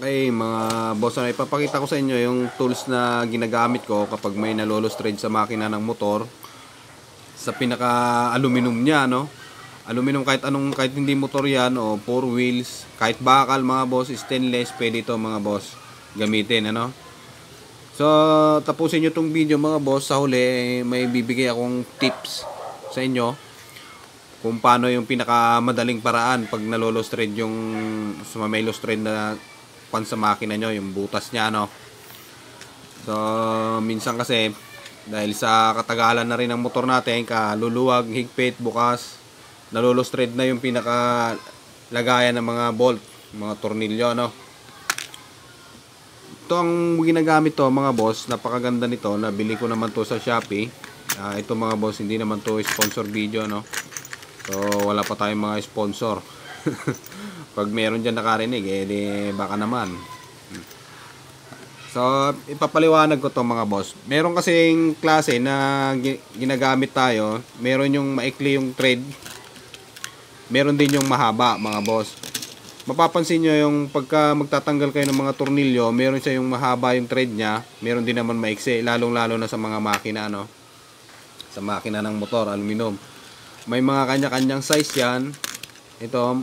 Okay, mga boss, ano, ipapakita ko sa inyo yung tools na ginagamit ko kapag may nalolos thread sa makina ng motor sa pinaka aluminum niya, no? Aluminum kahit anong kahit hindi motor yan o four wheels, kahit bakal mga boss, stainless, pwede ito mga boss gamitin, ano? So, tapusin nyo tong video mga boss, sa huli may bibigay akong tips sa inyo kung paano yung pinakamadaling paraan pag nalolos thread yung sa may lost thread na pan sa makina nyo, yung butas niya, no? So, minsan kasi, dahil sa katagalan na rin ng motor natin, kaluluwag, higpit, bukas, nalulos thread na yung pinaka lagayan ng mga bolt, mga tornilyo, no? Ito ang ginagamit to mga boss, napakaganda nito, nabili ko naman to sa Shopee. Uh, ito mga boss, hindi naman to sponsor video, no? So, wala pa tayong mga sponsor. Pag meron dyan nakarinig, eh, di baka naman. So, ipapaliwanag ko to mga boss. Meron kasing klase na ginagamit tayo. Meron yung maikli yung thread. Meron din yung mahaba mga boss. Mapapansin nyo yung pagka magtatanggal kayo ng mga tornilyo, meron siya yung mahaba yung thread niya. Meron din naman maiksi, lalong lalo na sa mga makina, no? Sa makina ng motor, aluminum. May mga kanya-kanyang size yan. Ito,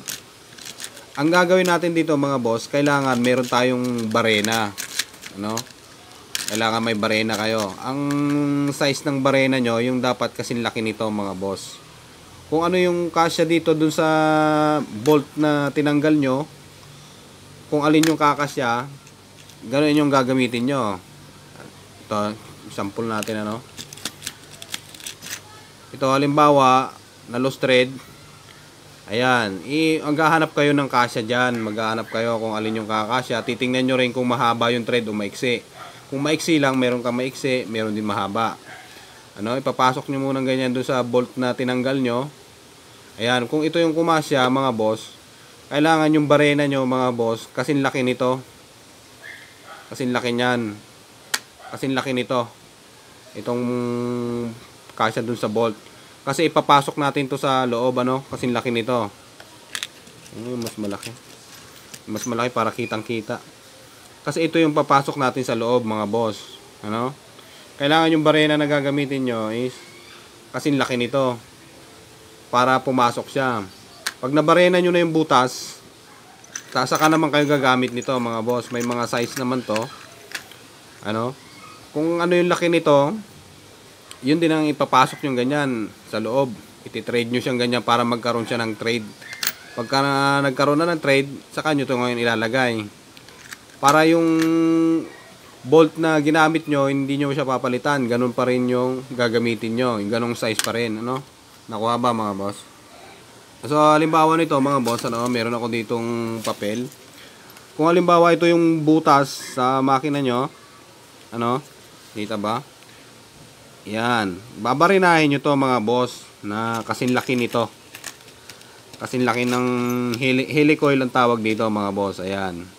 ang gagawin natin dito mga boss, kailangan meron tayong barena. Ano? Kailangan may barena kayo. Ang size ng barena nyo, yung dapat kasing laki nito mga boss. Kung ano yung kasya dito dun sa bolt na tinanggal nyo, kung alin yung kakasya, ganoon yung gagamitin nyo. Ito, sample natin ano. Ito halimbawa, na lost thread, Ayan, i maghahanap kayo ng kasya diyan, maghahanap kayo kung alin yung kakasya. Titingnan niyo rin kung mahaba yung thread o maiksi. Kung maiksi lang, meron kang maiksi, meron din mahaba. Ano, ipapasok niyo muna ganyan doon sa bolt na tinanggal nyo. Ayan, kung ito yung kumasya, mga boss, kailangan yung barena nyo, mga boss, kasing laki nito. Kasing laki niyan. Kasing laki nito. Itong kasya doon sa bolt. Kasi ipapasok natin to sa loob ano, kasi laki nito. Ano mas malaki. Mas malaki para kitang-kita. Kasi ito yung papasok natin sa loob, mga boss. Ano? Kailangan yung barena na gagamitin nyo is kasi laki nito. Para pumasok siya. Pag nabarena nyo na yung butas, saka naman kayo gagamit nito, mga boss. May mga size naman to. Ano? Kung ano yung laki nito, yun din ang ipapasok yung ganyan sa loob. Iti-trade nyo siyang ganyan para magkaroon siya ng trade. Pagka na, nagkaroon na ng trade, saka nyo ito ngayon ilalagay. Para yung bolt na ginamit nyo, hindi nyo siya papalitan. Ganun pa rin yung gagamitin nyo. Yung ganong size pa rin. Ano? Nakuha ba mga boss? So, halimbawa nito mga boss, ano, meron ako ditong papel. Kung halimbawa ito yung butas sa makina nyo, ano, kita ba? Yan. Babarinahin nyo to mga boss na kasing laki nito. Kasing laki ng heli helicoil ang tawag dito mga boss. Ayan.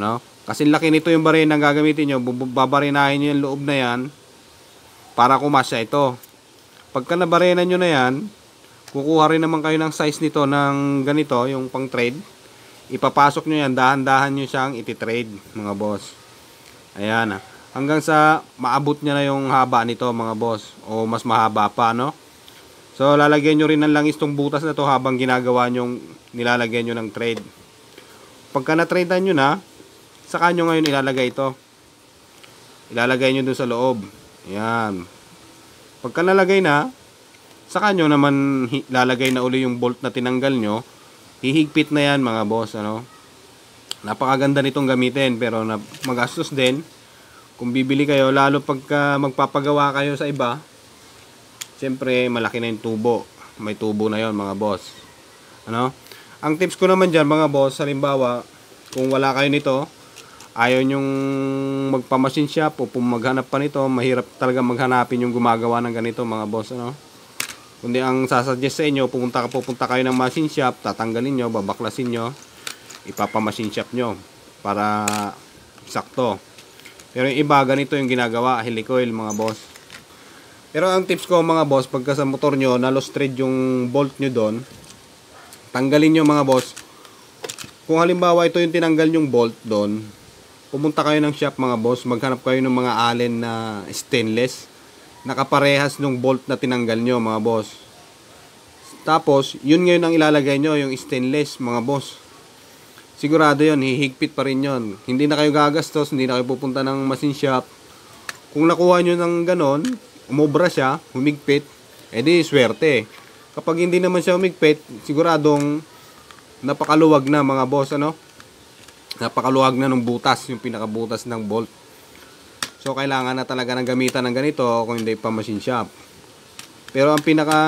Ano? Kasing laki nito yung barina ang gagamitin nyo. Babarinahin nyo yung loob na yan para kumasya ito. Pagka nabarena nyo na yan, kukuha rin naman kayo ng size nito ng ganito, yung pang trade. Ipapasok nyo yan, dahan-dahan nyo siyang iti-trade mga boss. Ayan ah hanggang sa maabot niya na yung haba nito mga boss. O mas mahaba pa no? So lalagyan nyo rin ng langis tong butas na to habang ginagawa nyo nilalagyan nyo ng trade. Pagka na trade nyo na saka nyo ngayon ilalagay ito. Ilalagay nyo dun sa loob. Yan pagka nalagay na saka nyo naman lalagay na uli yung bolt na tinanggal nyo. Hihigpit na yan mga boss ano? Napakaganda nitong gamitin pero na magastos din kung bibili kayo, lalo pagka magpapagawa kayo sa iba, siyempre malaki na yung tubo. May tubo na yon mga boss. Ano? Ang tips ko naman dyan mga boss, halimbawa, kung wala kayo nito, ayaw nyong magpa-machine shop o maghanap pa nito, mahirap talaga maghanapin yung gumagawa ng ganito mga boss. Ano? Kundi ang sasuggest sa inyo, pupunta, ka, pupunta kayo ng machine shop, tatanggalin nyo, babaklasin nyo, ipapa-machine shop nyo para sakto. Pero yung iba, ganito yung ginagawa, helicoil mga boss. Pero ang tips ko mga boss, pagka sa motor nyo, na lost thread yung bolt nyo doon, tanggalin nyo mga boss. kung halimbawa ito yung tinanggal yung bolt doon, pumunta kayo ng shop mga boss, maghanap kayo ng mga allen na stainless. Nakaparehas nung bolt na tinanggal nyo mga boss. Tapos, yun ngayon ang ilalagay nyo, yung stainless mga boss. Sigurado yun, hihigpit pa rin yun. Hindi na kayo gagastos, hindi na kayo pupunta ng machine shop. Kung nakuha nyo ng ganon, umobra siya, humigpit, edi swerte. Kapag hindi naman siya humigpit, siguradong napakaluwag na mga boss, ano? Napakaluwag na ng butas, yung pinakabutas ng bolt. So, kailangan na talaga ng gamitan ng ganito kung hindi pa machine shop. Pero ang pinaka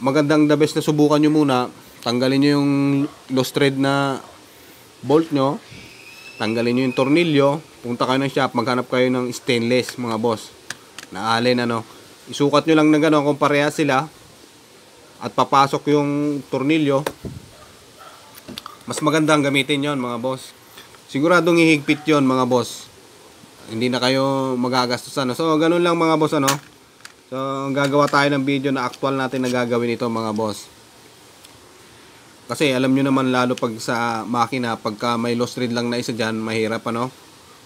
magandang the best na subukan nyo muna, tanggalin nyo yung lost thread na bolt nyo, tanggalin nyo yung tornilyo, punta kayo ng shop, maghanap kayo ng stainless mga boss. Na allen ano. Isukat nyo lang na gano'n kung parehas sila at papasok yung tornilyo. Mas magandang gamitin yon mga boss. Siguradong ihigpit yon mga boss. Hindi na kayo magagastos ano. So ganun lang mga boss ano. So gagawa tayo ng video na actual natin na gagawin ito mga boss. Kasi alam nyo naman lalo pag sa makina, pagka may lost thread lang na isa dyan, mahirap ano.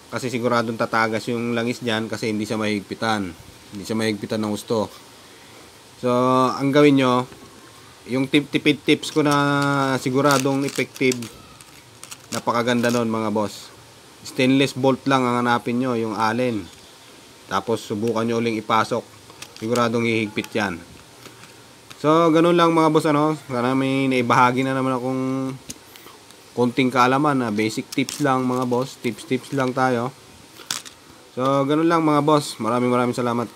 Kasi siguradong tatagas yung langis dyan kasi hindi siya mahigpitan. Hindi siya mahigpitan ng gusto. So, ang gawin nyo, yung tip tipid tips ko na siguradong effective, napakaganda nun mga boss. Stainless bolt lang ang hanapin nyo, yung allen. Tapos subukan nyo uling ipasok. Siguradong hihigpit yan. So, ganun lang mga boss ano. Sana may naibahagi na naman akong konting kaalaman na basic tips lang mga boss. Tips tips lang tayo. So, ganun lang mga boss. Maraming maraming salamat.